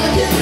Yeah.